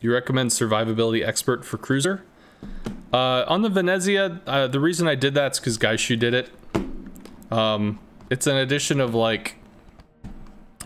You recommend survivability expert for cruiser? Uh, on the Venezia, uh, the reason I did that's because Gaishu did it. Um, it's an addition of like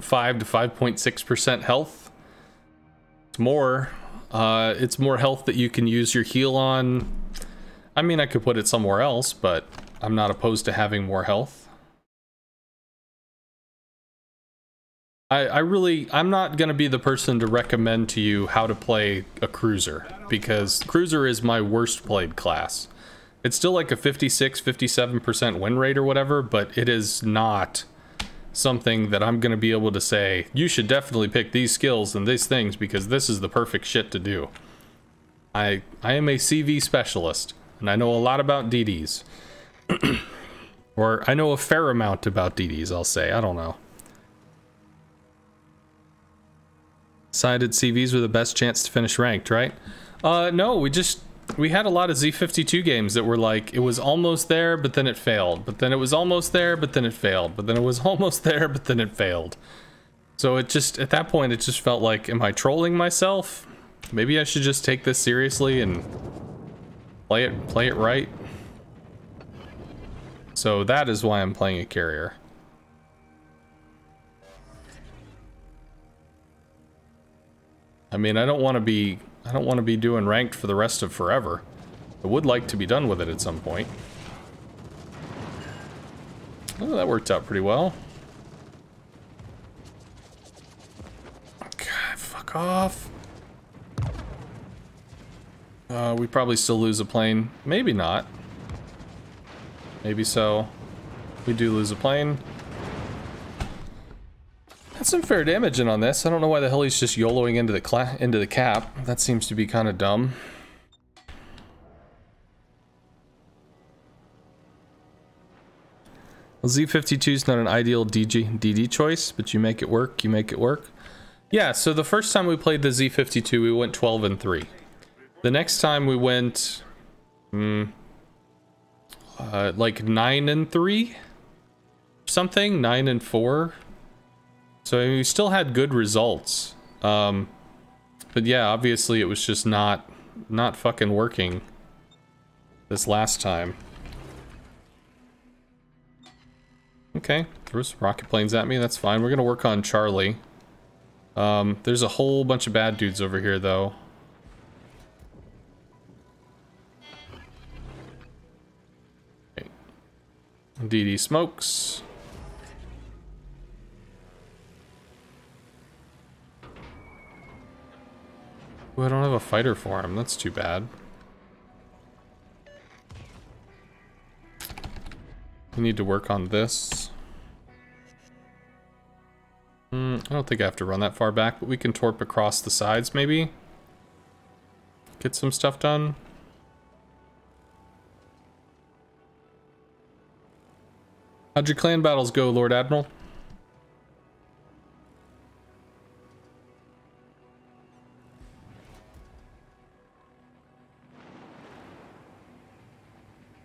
5 to 5.6% health. It's more. Uh, it's more health that you can use your heal on. I mean, I could put it somewhere else, but I'm not opposed to having more health. I, I really, I'm not going to be the person to recommend to you how to play a cruiser because cruiser is my worst played class. It's still like a 56, 57% win rate or whatever, but it is not something that I'm going to be able to say, you should definitely pick these skills and these things because this is the perfect shit to do. I, I am a CV specialist and I know a lot about DDs. or I know a fair amount about DDs, I'll say. I don't know. Decided CVs were the best chance to finish ranked, right? Uh, no, we just we had a lot of Z52 games that were like it was almost there, but then it failed. But then it was almost there, but then it failed. But then it was almost there, but then it failed. So it just at that point it just felt like am I trolling myself? Maybe I should just take this seriously and play it play it right. So that is why I'm playing a carrier. I mean, I don't want to be I don't want to be doing ranked for the rest of forever. I would like to be done with it at some point. Oh, that worked out pretty well. God, fuck off. Uh, we probably still lose a plane. Maybe not. Maybe so. We do lose a plane. Some fair damage in on this. I don't know why the hell he's just YOLOing into the into the cap. That seems to be kind of dumb. Well, Z52 is not an ideal DG, DD choice, but you make it work, you make it work. Yeah, so the first time we played the Z52, we went 12 and 3. The next time we went, hmm, uh, like 9 and 3? Something? 9 and 4? So I mean, we still had good results. Um, but yeah, obviously it was just not, not fucking working this last time. Okay, throw some rocket planes at me, that's fine. We're gonna work on Charlie. Um, there's a whole bunch of bad dudes over here, though. DD smokes. I don't have a fighter for him. That's too bad. We need to work on this. Hmm, I don't think I have to run that far back, but we can torp across the sides, maybe? Get some stuff done. How'd your clan battles go, Lord Admiral?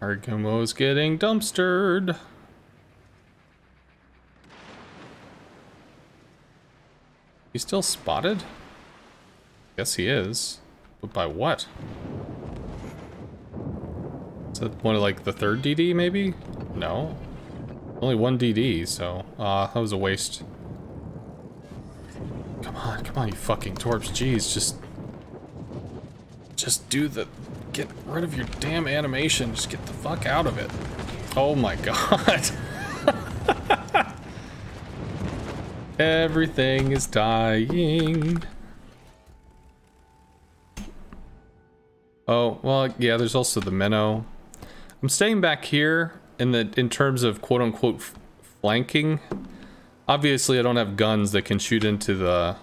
Argomo's getting dumpstered. He's still spotted? Guess he is. But by what? Is that one of like the third DD maybe? No. Only one DD, so uh that was a waste. Come on, come on, you fucking torps. Jeez, just just do the get rid of your damn animation. Just get the fuck out of it. Oh my god. Everything is dying. Oh, well, yeah, there's also the minnow. I'm staying back here in the in terms of quote-unquote flanking. Obviously, I don't have guns that can shoot into the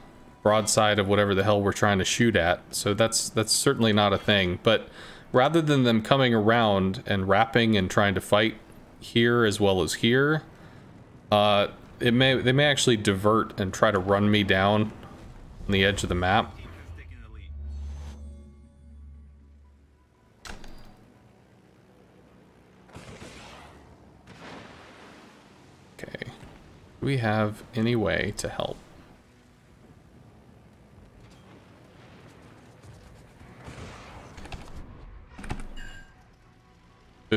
broadside of whatever the hell we're trying to shoot at. So that's that's certainly not a thing. But rather than them coming around and wrapping and trying to fight here as well as here, uh, it may they may actually divert and try to run me down on the edge of the map. Okay. We have any way to help?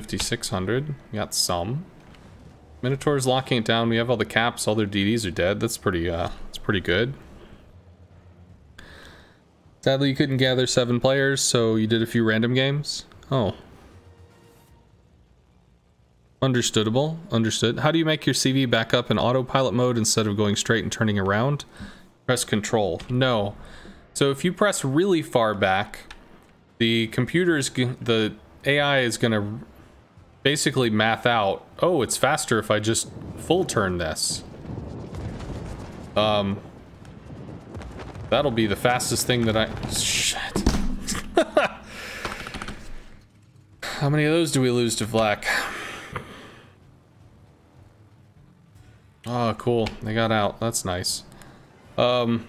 5,600. Got some. Minotaur's locking it down. We have all the caps. All their DDs are dead. That's pretty, uh, that's pretty good. Sadly, you couldn't gather seven players, so you did a few random games. Oh. Understandable. Understood. How do you make your CV back up in autopilot mode instead of going straight and turning around? Press control. No. So if you press really far back, the computer's, the AI is going to basically math out, oh, it's faster if I just full turn this. Um, that'll be the fastest thing that I, shit. How many of those do we lose to flak? Oh, cool. They got out. That's nice. Um,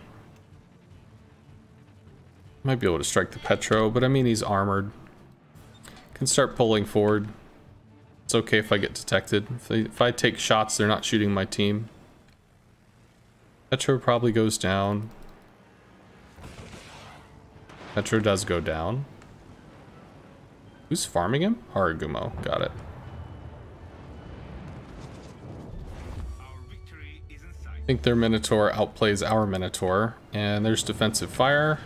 might be able to strike the Petro, but I mean he's armored. Can start pulling forward. It's okay if I get detected. If, they, if I take shots, they're not shooting my team. Petro probably goes down. Petro does go down. Who's farming him? Harugumo. Got it. I think their Minotaur outplays our Minotaur. And there's defensive fire.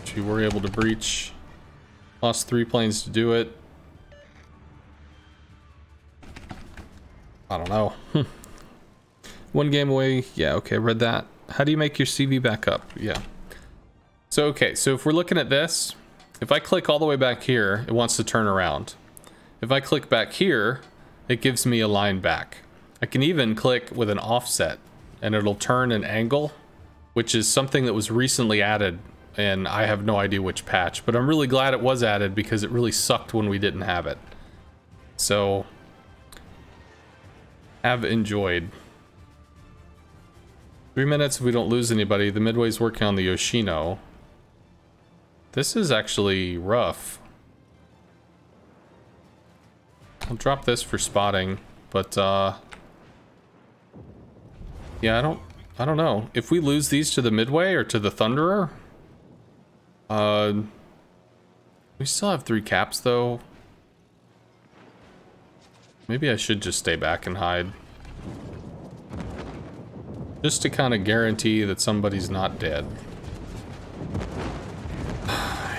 Which we were able to breach. Lost three planes to do it. I don't know. Hmm. One game away. Yeah, okay, read that. How do you make your CV back up? Yeah. So, okay, so if we're looking at this, if I click all the way back here, it wants to turn around. If I click back here, it gives me a line back. I can even click with an offset and it'll turn an angle, which is something that was recently added and I have no idea which patch, but I'm really glad it was added because it really sucked when we didn't have it. So, have enjoyed. Three minutes we don't lose anybody. The Midway's working on the Yoshino. This is actually rough. I'll drop this for spotting, but uh... Yeah, I don't... I don't know. If we lose these to the Midway or to the Thunderer, uh, we still have three caps, though. Maybe I should just stay back and hide. Just to kind of guarantee that somebody's not dead.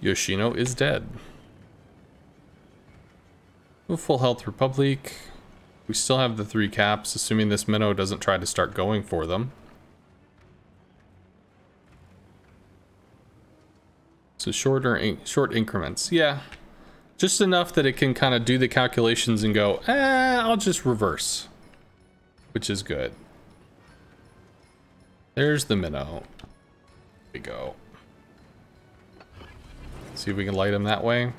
Yoshino is dead. Full health Republic. We still have the three caps, assuming this minnow doesn't try to start going for them. So shorter, in short increments. Yeah, just enough that it can kind of do the calculations and go, eh, I'll just reverse, which is good. There's the minnow. There we go. See if we can light him that way.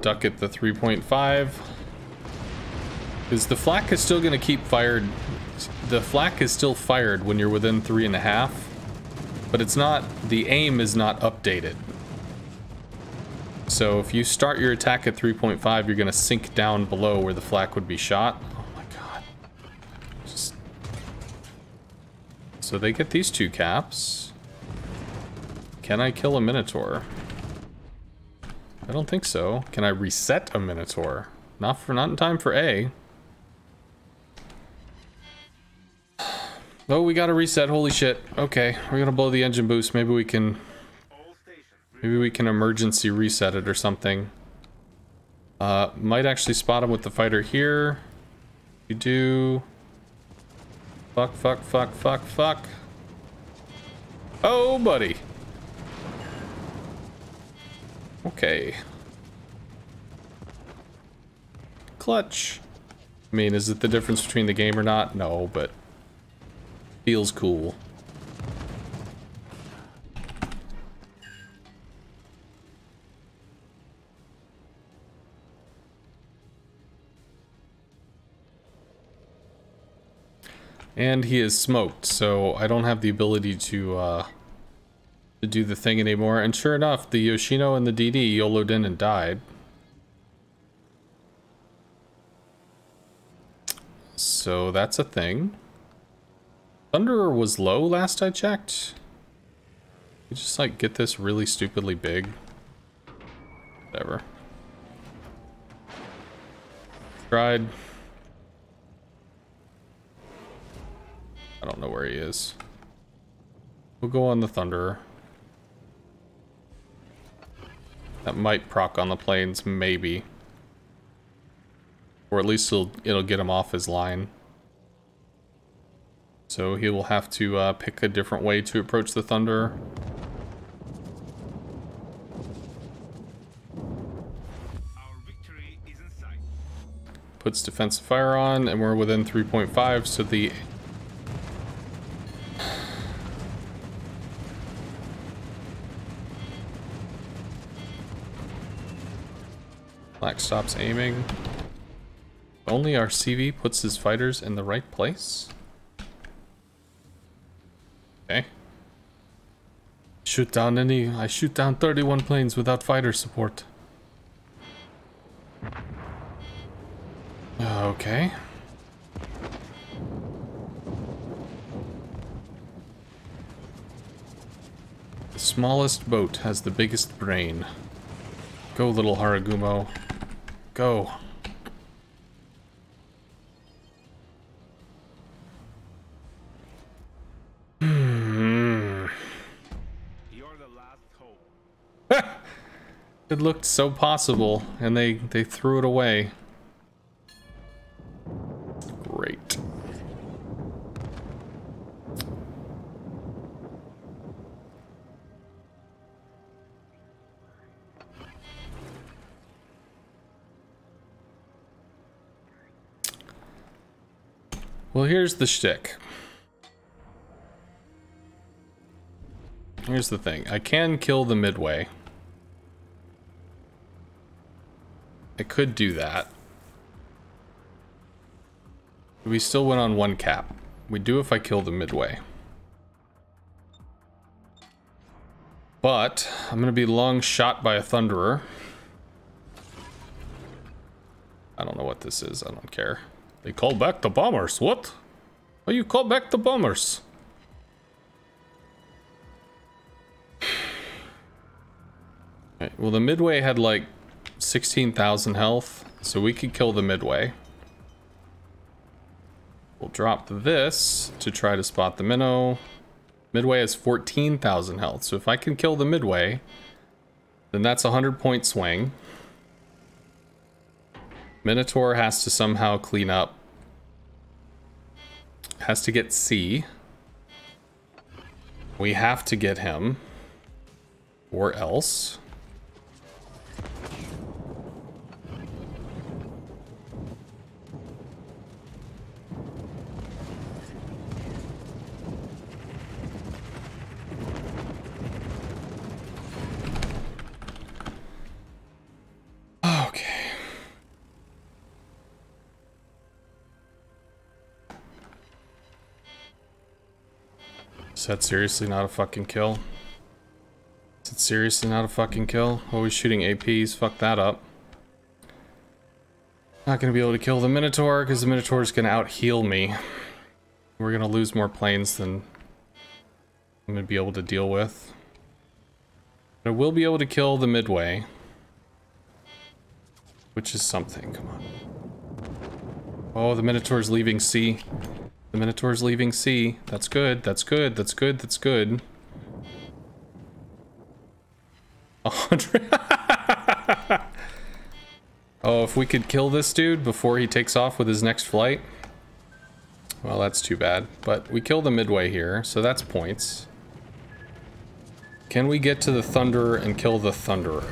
Duck at the 3.5. Is the flak is still going to keep fired. The flak is still fired when you're within three and a half. But it's not, the aim is not updated. So if you start your attack at 3.5, you're going to sink down below where the flak would be shot. Oh my god. Just... So they get these two caps. Can I kill a Minotaur? I don't think so. Can I reset a Minotaur? Not for not in time for A. Oh, we gotta reset. Holy shit. Okay, we're gonna blow the engine boost. Maybe we can... Maybe we can emergency reset it or something. Uh, might actually spot him with the fighter here. You do... Fuck, fuck, fuck, fuck, fuck. Oh, buddy. Okay. Clutch. I mean, is it the difference between the game or not? No, but feels cool. And he is smoked, so I don't have the ability to uh, to do the thing anymore. And sure enough, the Yoshino and the DD YOLO'd in and died. So that's a thing. Thunderer was low last I checked. You just like get this really stupidly big. Whatever. Tried. I don't know where he is. We'll go on the Thunderer. That might proc on the planes, maybe. Or at least it'll, it'll get him off his line. So he will have to uh, pick a different way to approach the Thunder. Puts defensive fire on, and we're within 3.5, so the... Black stops aiming. Only our CV puts his fighters in the right place? Okay. Shoot down any... I shoot down 31 planes without fighter support. Okay. The smallest boat has the biggest brain. Go, little Harugumo. Go. Hmm. It looked so possible, and they, they threw it away. Well, here's the shtick. Here's the thing. I can kill the midway. I could do that. We still went on one cap. We do if I kill the midway. But, I'm gonna be long shot by a Thunderer. I don't know what this is, I don't care. They call back the bombers, what? Why you call back the bombers? Right, well the midway had like 16,000 health, so we could kill the midway. We'll drop this to try to spot the minnow. Midway has 14,000 health, so if I can kill the midway, then that's a 100 point swing. Minotaur has to somehow clean up. Has to get C. We have to get him. Or else. That seriously not a fucking kill? Is it seriously not a fucking kill? Oh, Always shooting APs, fuck that up. Not gonna be able to kill the Minotaur, because the Minotaur is gonna out-heal me. We're gonna lose more planes than I'm gonna be able to deal with. But I will be able to kill the Midway. Which is something, come on. Oh, the Minotaur's leaving C. The Minotaur's leaving C. That's good, that's good, that's good, that's good. A hundred. oh, if we could kill this dude before he takes off with his next flight. Well, that's too bad. But we kill the midway here, so that's points. Can we get to the Thunderer and kill the Thunderer?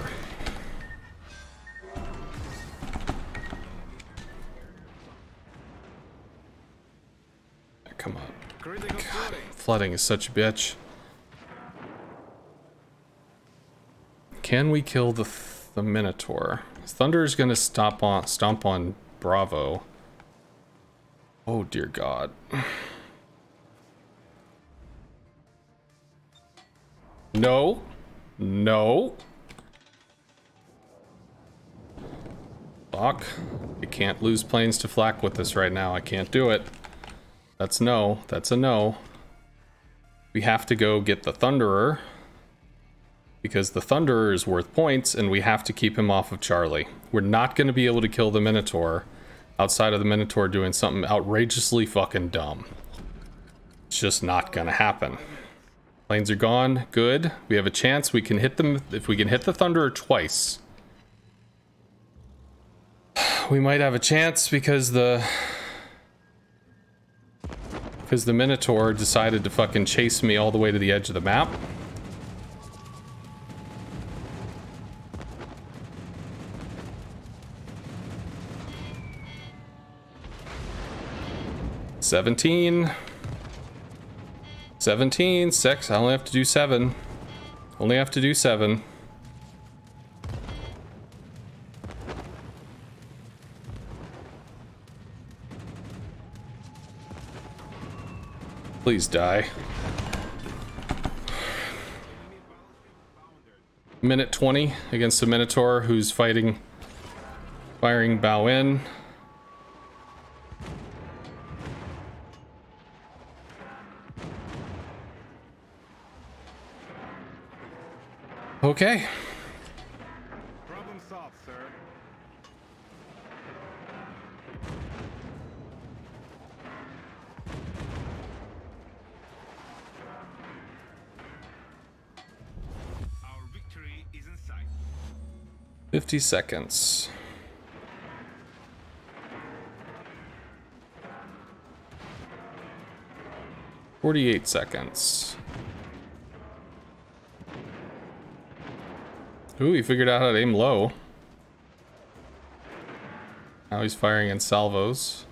Flooding is such a bitch. Can we kill the th the Minotaur? Thunder is gonna stop on stomp on Bravo. Oh dear God. No. No. Fuck. You can't lose planes to flak with this right now. I can't do it. That's no. That's a no. We have to go get the Thunderer. Because the Thunderer is worth points, and we have to keep him off of Charlie. We're not going to be able to kill the Minotaur outside of the Minotaur doing something outrageously fucking dumb. It's just not going to happen. Planes are gone. Good. We have a chance. We can hit them. If we can hit the Thunderer twice, we might have a chance because the because the Minotaur decided to fucking chase me all the way to the edge of the map. Seventeen. 17, 6. I only have to do 7. Only have to do 7. Please die. Minute 20 against a Minotaur who's fighting, firing bow in. Okay. 50 seconds. Forty-eight seconds. Ooh, he figured out how to aim low. Now he's firing in salvos.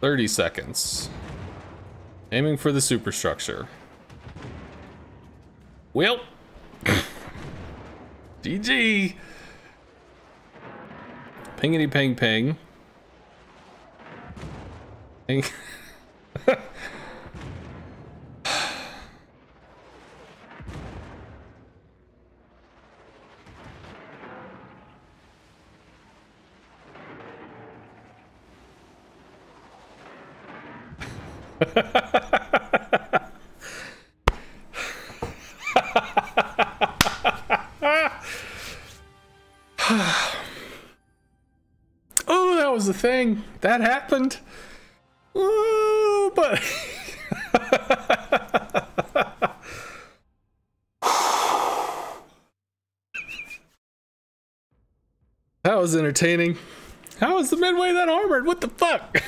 30 seconds. Aiming for the superstructure. Well. GG. Pingity ping ping. Ping. Was the thing. That happened. Ooh, but... that was entertaining. How is the Midway that armored? What the fuck?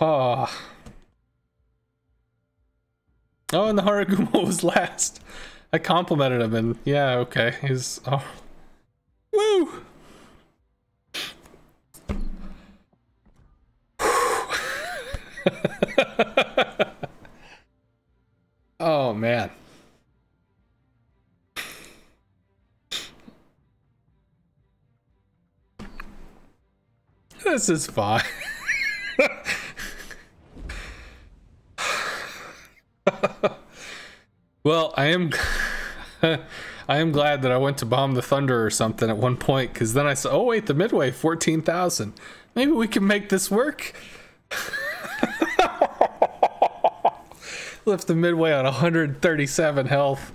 oh. oh, and the Harugumo was last. I complimented him, and yeah, okay. He's oh, oh man. This is fine. well, I am I am glad that I went to bomb the Thunder or something at one point because then I saw, oh wait, the Midway, 14,000. Maybe we can make this work. Lift the Midway on 137 health.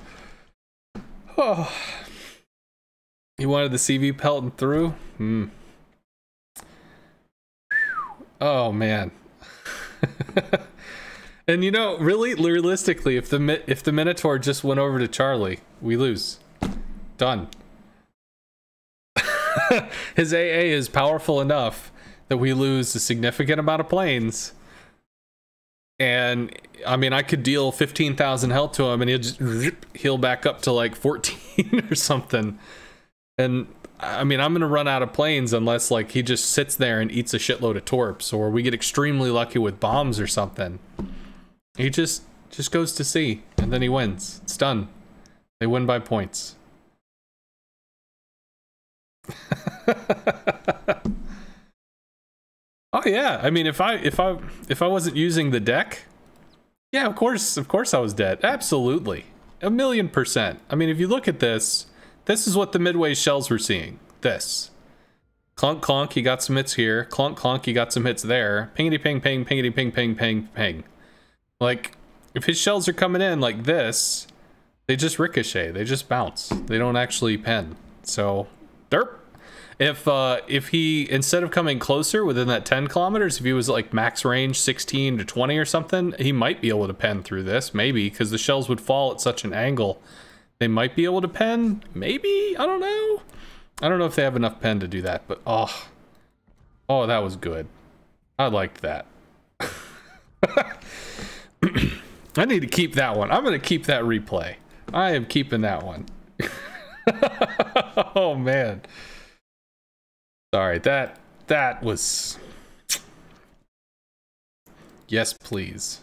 Oh. You wanted the CV pelting through? Hmm. Oh man. and you know, really, realistically, if the if the Minotaur just went over to Charlie, we lose. Done. His AA is powerful enough that we lose a significant amount of planes. And I mean, I could deal 15,000 health to him and he'll just heal back up to like 14 or something. And I mean, I'm gonna run out of planes unless like he just sits there and eats a shitload of torps, or we get extremely lucky with bombs or something. He just just goes to sea and then he wins. It's done. They win by points. Oh yeah, I mean if I if I if I wasn't using the deck, yeah, of course, of course I was dead. Absolutely. A million percent. I mean, if you look at this, this is what the midway shells were seeing. This. Clunk clunk, he got some hits here. Clunk clunk, he got some hits there. Pingity ping ping, pingity ping ping ping ping. Like, if his shells are coming in like this, they just ricochet. They just bounce. They don't actually pen. So, derp. If uh, if he instead of coming closer within that 10 kilometers, if he was like max range 16 to 20 or something, he might be able to pen through this. Maybe because the shells would fall at such an angle, they might be able to pen. Maybe I don't know. I don't know if they have enough pen to do that, but oh, oh, that was good. I liked that. I need to keep that one. I'm gonna keep that replay. I am keeping that one. oh man. Sorry, that that was Yes, please.